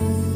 you.